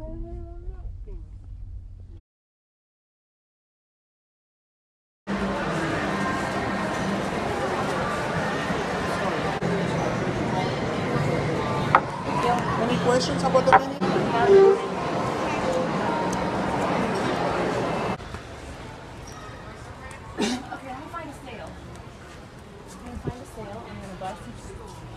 Any questions about the menu? Okay, I'm gonna find a sale. I'm gonna find a sale. I'm gonna bust it.